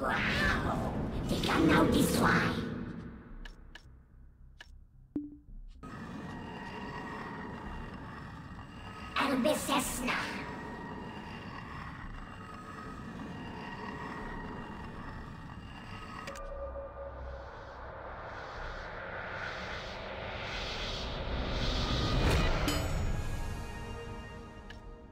Wow! They can now this one! Albesesna!